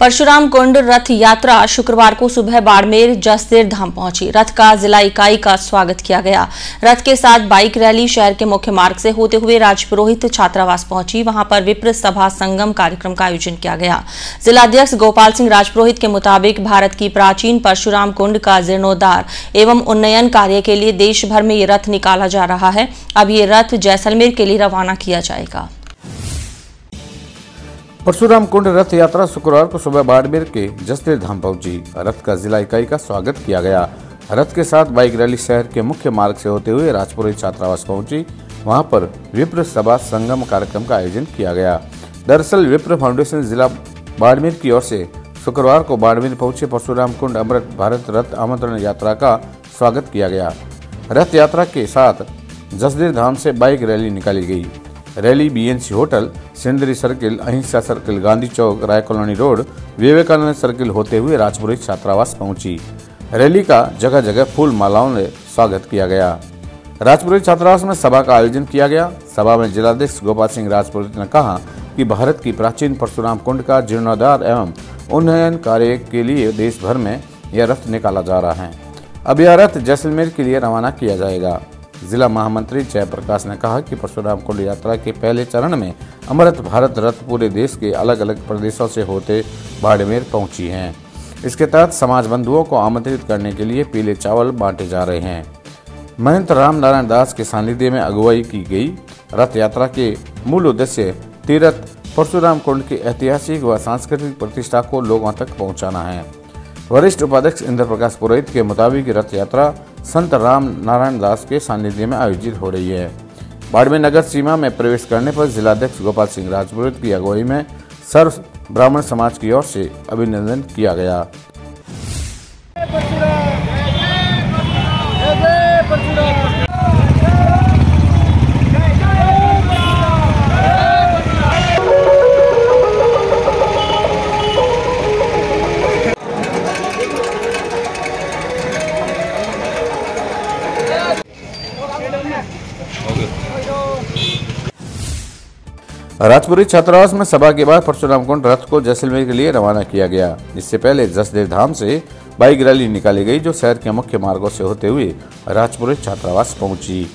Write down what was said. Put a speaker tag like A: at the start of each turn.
A: परशुराम कुंड रथ यात्रा शुक्रवार को सुबह बाड़मेर जसदेर धाम पहुँची। रथ का जिला इकाई का स्वागत किया गया। रथ के साथ बाइक रैली शहर के मुख्य मार्ग से होते हुए राजपुरोहित छात्रावास पहुँची। वहाँ पर विप्र सभा संगम कार्यक्रम का आयोजन किया गया। जिलाध्यक्ष गोपाल सिंह राजपुरोहित के मुताबिक भारत की प्राचीन परशुराम कुंड का जीर्णोद्धार एवं उन्नयन कार्य के लिए देश भर में ये रथ निकाला जा रहा है। अब ये रथ जैसलमेर के लिए रवाना किया जाएगा।
B: परशुराम कुंड रथ यात्रा शुक्रवार को सुबह बाड़मेर के जसदेव धाम पहुँची। रथ का जिला इकाई का स्वागत किया गया। रथ के साथ बाइक रैली शहर के मुख्य मार्ग से होते हुए राजपुरी छात्रावास पहुँची। वहाँ पर विप्र सभा संगम कार्यक्रम का आयोजन किया गया। दरअसल विप्र फाउंडेशन जिला बाड़मेर की ओर से शुक्रवार को बाड़मेर पहुँचे परशुराम कुंड अमृत भारत रथ आमंत्रण यात्रा का स्वागत किया गया। रथ यात्रा के साथ जसदेव धाम से बाइक रैली निकाली गई। Rally BNC hotel Sindri circle Ahimsa circle Gandhi chowk Rai colony road Vivekananda circle होते हुए राजपुरी छात्रावास पहुँची। रैली का जगह जगह फूल मालाओं से स्वागत किया गया। राजपुरी छात्रावास में सभा का आयोजन किया गया। सभा में जिलाध्यक्ष गोपाल सिंह राजपुरोहित ने कहा कि भारत की प्राचीन परशुराम कुंड का जीर्णोद्धार एवं उन्नयन कार्य के लिए देश भर में यह रथ निकाला जा रहा है। अब यह रथ जैसलमेर के लिए रवाना किया जाएगा। जिला महामंत्री जयप्रकाश ने कहा कि परशुराम कुंड यात्रा के पहले चरण में अमृत भारत रथ पूरे देश के अलग अलग प्रदेशों से होते बाड़मेर पहुँची हैं। इसके तहत समाज बंधुओं को आमंत्रित करने के लिए पीले चावल बांटे जा रहे हैं। महंत राम नारायण दास के सानिध्य में अगुवाई की गई। रथ यात्रा के मूल उद्देश्य तीरथ, परशुराम कुंड की ऐतिहासिक व सांस्कृतिक प्रतिष्ठा को लोगों तक पहुंचाना है। वरिष्ठ उपाध्यक्ष इंद्र प्रकाश पुरोहित के मुताबिक रथ यात्रा संत राम नारायण दास के सानिध्य में आयोजित हो रही है। बाड़मेर नगर सीमा में प्रवेश करने पर जिलाध्यक्ष गोपाल सिंह राजपुरोहित की अगुवाई में सर्व ब्राह्मण समाज की ओर से अभिनंदन किया गया। राजपुरी छात्रावास में सभा के बाद परशुराम कुंड रथ को जैसलमेर के लिए रवाना किया गया। इससे पहले जसदेव धाम से बाइक रैली निकाली गई, जो शहर के मुख्य मार्गों से होते हुए राजपुरी छात्रावास पहुँची।